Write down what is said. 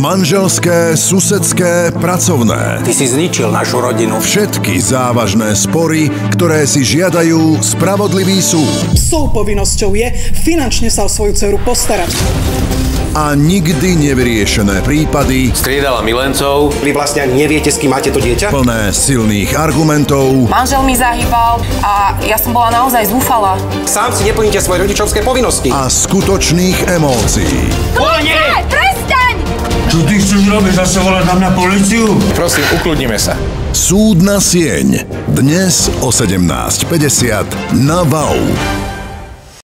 Manželské, susedské, pracovné. Ty si zničil našu rodinu. Všetky závažné spory, ktoré si žiadajú spravodlivý súd. Psou povinnosťou je finančne sa o svoju dceru postarať. A nikdy nevyriešené prípady Striedala milencov. Vy vlastne ani neviete, s kým máte to dieťa? plné silných argumentov Manžel mi zahýbal a ja som bola naozaj zúfala. Sám si neplníte svoje rodičovské povinnosti. a skutočných emócií. Prestaň! Chceš robiť? Zase volať na policiu? Prosím, ukludnime sa. Súd na sieň. Dnes o 17.50 na VAU.